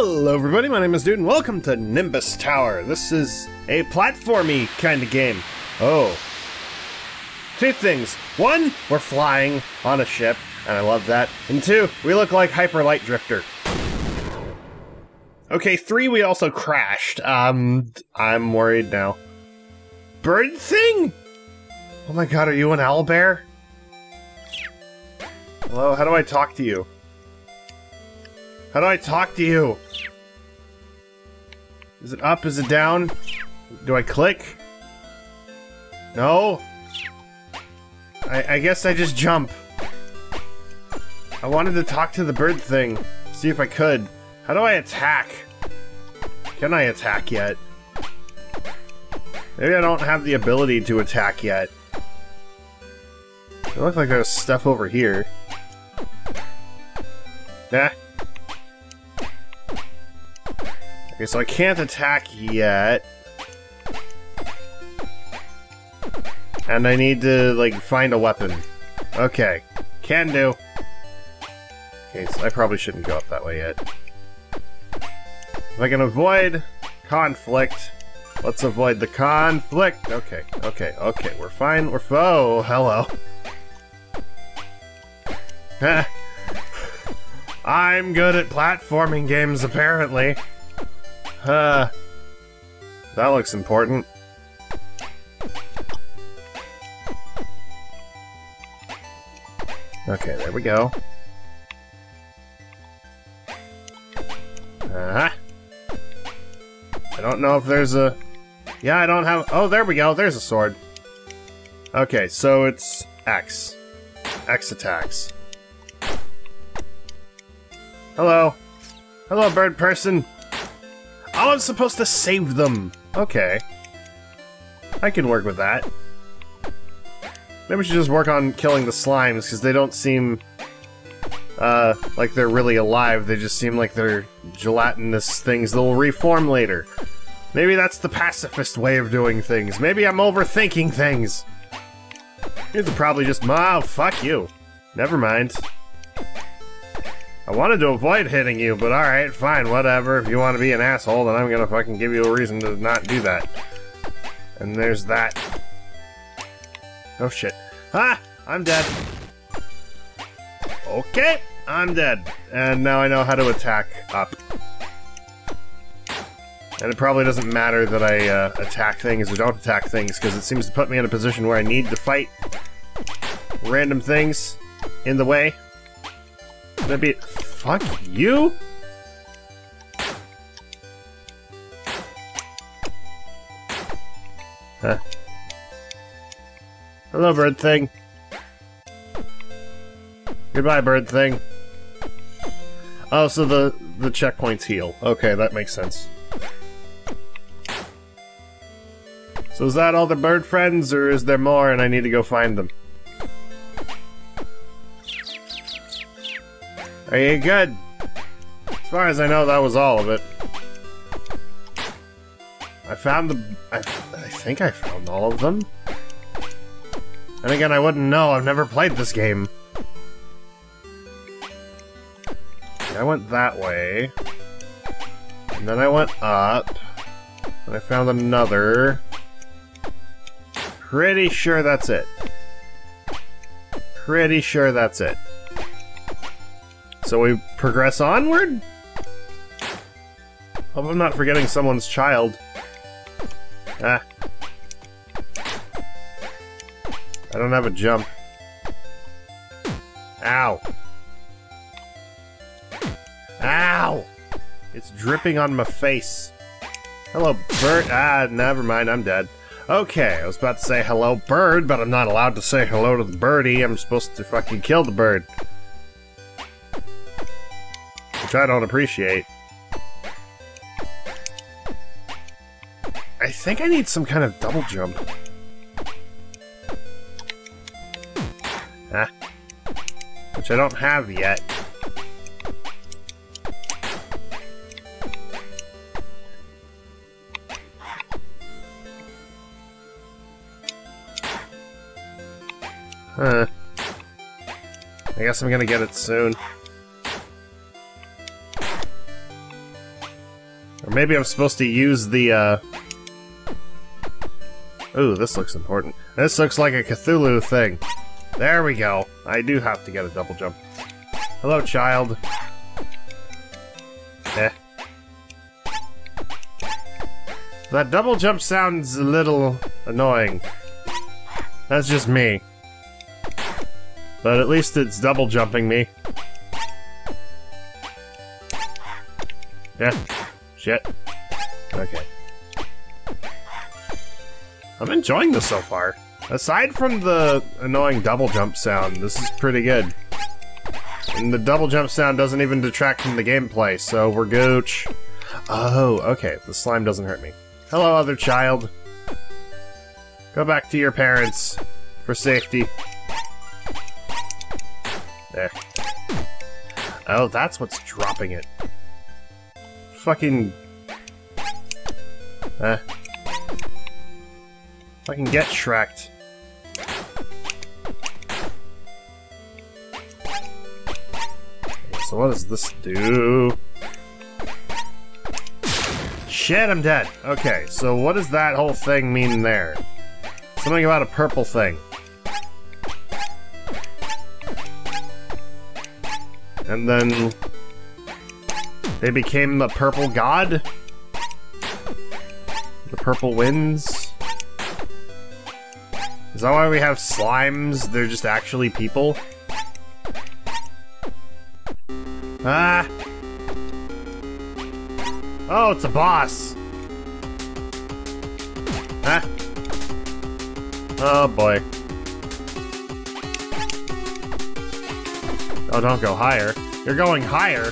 Hello everybody, my name is Dood and welcome to Nimbus Tower. This is a platformy kind of game. Oh, two things. One, we're flying on a ship, and I love that. And two, we look like Hyper Light Drifter. Okay, three, we also crashed. Um, I'm worried now. Bird thing? Oh my god, are you an owl bear? Hello, how do I talk to you? How do I talk to you? Is it up? Is it down? Do I click? No? I, I guess I just jump. I wanted to talk to the bird thing. See if I could. How do I attack? Can I attack yet? Maybe I don't have the ability to attack yet. It looks like there's stuff over here. Nah. Okay, so I can't attack yet. And I need to, like, find a weapon. Okay. Can do. Okay, so I probably shouldn't go up that way yet. If I can avoid conflict, let's avoid the conflict. Okay, okay, okay, we're fine. We're oh, hello. I'm good at platforming games, apparently. Uh, that looks important. Okay, there we go. Uh-huh. I don't know if there's a... Yeah, I don't have... Oh, there we go. There's a sword. Okay, so it's X. X attacks. Hello. Hello, bird person. Oh, I'm supposed to save them. Okay. I can work with that. Maybe we should just work on killing the slimes, because they don't seem... Uh, like they're really alive. They just seem like they're gelatinous things that will reform later. Maybe that's the pacifist way of doing things. Maybe I'm overthinking things. It's probably just... Oh, fuck you. Never mind. I wanted to avoid hitting you, but alright, fine, whatever. If you want to be an asshole, then I'm gonna fucking give you a reason to not do that. And there's that. Oh shit. Ah! I'm dead. Okay, I'm dead. And now I know how to attack up. And it probably doesn't matter that I uh, attack things or don't attack things, because it seems to put me in a position where I need to fight random things in the way. Maybe fuck you? Huh. Hello, bird thing. Goodbye, bird thing. Oh, so the the checkpoints heal. Okay, that makes sense. So is that all the bird friends, or is there more and I need to go find them? Are you good? As far as I know, that was all of it. I found the... I, I think I found all of them. And again, I wouldn't know. I've never played this game. I went that way. And then I went up. And I found another. Pretty sure that's it. Pretty sure that's it. So we progress onward? Hope I'm not forgetting someone's child. Ah. I don't have a jump. Ow. Ow! It's dripping on my face. Hello, bird. Ah, never mind, I'm dead. Okay, I was about to say hello, bird, but I'm not allowed to say hello to the birdie. I'm supposed to fucking kill the bird which I don't appreciate. I think I need some kind of double jump. Ah. Which I don't have yet. Huh. I guess I'm gonna get it soon. Or maybe I'm supposed to use the, uh... Ooh, this looks important. This looks like a Cthulhu thing. There we go. I do have to get a double jump. Hello, child. Eh. That double jump sounds a little annoying. That's just me. But at least it's double jumping me. Yeah. Shit. Okay. I'm enjoying this so far. Aside from the annoying double jump sound, this is pretty good. And the double jump sound doesn't even detract from the gameplay, so we're gooch. Oh, okay. The slime doesn't hurt me. Hello, other child. Go back to your parents for safety. There. Oh, that's what's dropping it. Fucking... Eh. Fucking get Shreked. So what does this do? Shit, I'm dead. Okay, so what does that whole thing mean there? Something about a purple thing. And then... They became the purple god? The purple winds? Is that why we have slimes? They're just actually people? Ah! Oh, it's a boss! Huh? Oh boy. Oh, don't go higher. You're going higher!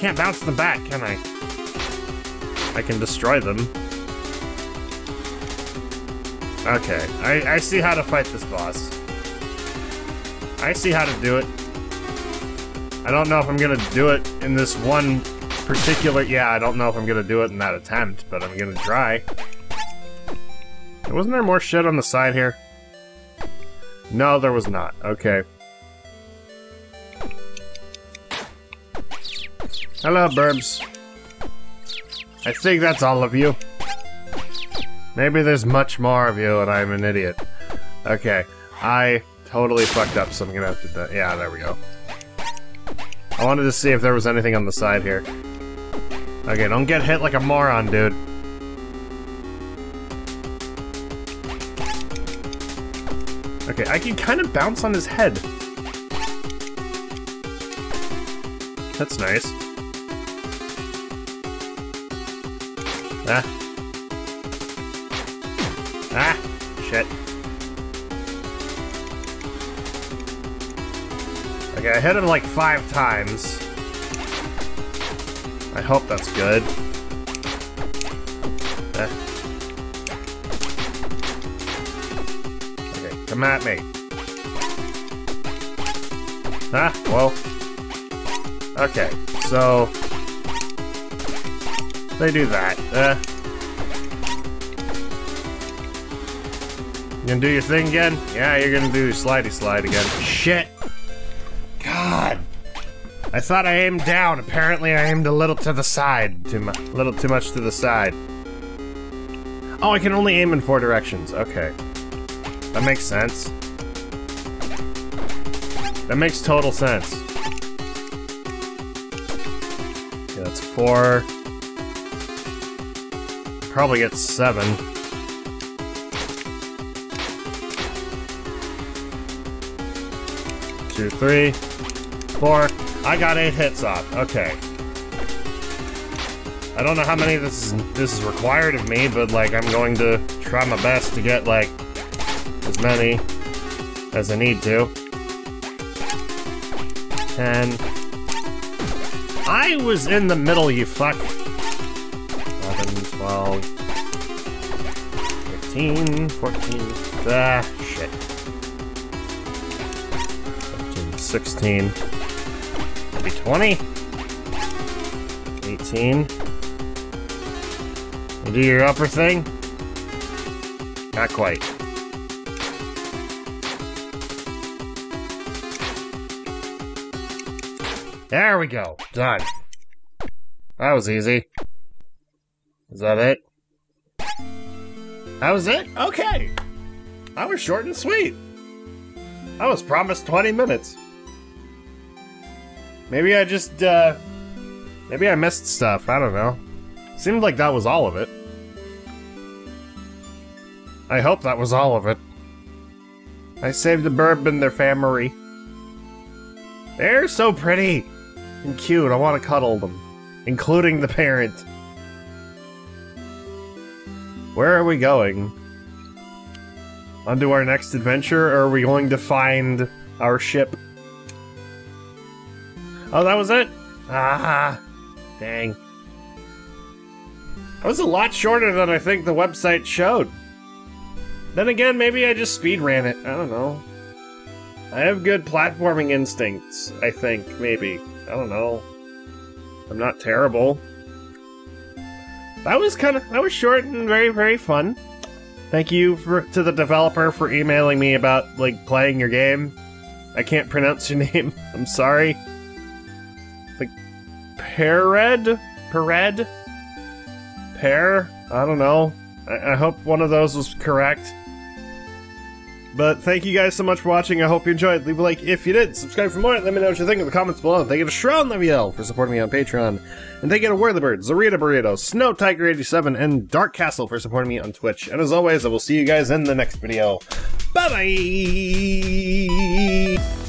Can't bounce them back, can I? I can destroy them. Okay, I, I see how to fight this boss. I see how to do it. I don't know if I'm gonna do it in this one particular... Yeah, I don't know if I'm gonna do it in that attempt, but I'm gonna try. Wasn't there more shit on the side here? No, there was not. Okay. Hello, Burbs. I think that's all of you. Maybe there's much more of you and I'm an idiot. Okay, I totally fucked up, so I'm gonna have to... Yeah, there we go. I wanted to see if there was anything on the side here. Okay, don't get hit like a moron, dude. Okay, I can kind of bounce on his head. That's nice. Ah. Ah! Shit. Okay, I hit him like five times. I hope that's good. Eh. Okay, come at me. Ah, well. Okay, so... They do that. Uh, you gonna do your thing again? Yeah, you're gonna do slidey slide again. Shit! God! I thought I aimed down. Apparently I aimed a little to the side. Too much, little too much to the side. Oh, I can only aim in four directions. Okay. That makes sense. That makes total sense. That's four. Probably get seven. Two, three, four. I got eight hits off. Okay. I don't know how many this is this is required of me, but like I'm going to try my best to get like as many as I need to. Ten. I was in the middle, you fuck. 11, 12, 15, 14, ah, shit. 15, 16. Maybe 20? 18? You do your upper thing? Not quite. There we go. Done. That was easy. Is that it? That was it? Okay. That was short and sweet. I was promised 20 minutes. Maybe I just, uh... Maybe I missed stuff. I don't know. Seemed like that was all of it. I hope that was all of it. I saved the burb and their family. They're so pretty and cute. I want to cuddle them, including the parent. Where are we going? On to our next adventure, or are we going to find our ship? Oh, that was it? Ah, dang. That was a lot shorter than I think the website showed. Then again, maybe I just speed ran it. I don't know. I have good platforming instincts, I think, maybe. I don't know. I'm not terrible. That was kind of that was short and very very fun. Thank you for to the developer for emailing me about like playing your game. I can't pronounce your name. I'm sorry. Like Pered? Pered? Pear? I don't know. I, I hope one of those was correct. But thank you guys so much for watching. I hope you enjoyed. Leave a like if you did. Subscribe for more. Let me know what you think in the comments below. Thank you to Shroud Leviel for supporting me on Patreon. And thank you to Whirlybird, Zarita Burrito, Snow Tiger 87 and Dark Castle for supporting me on Twitch. And as always, I will see you guys in the next video. Bye bye!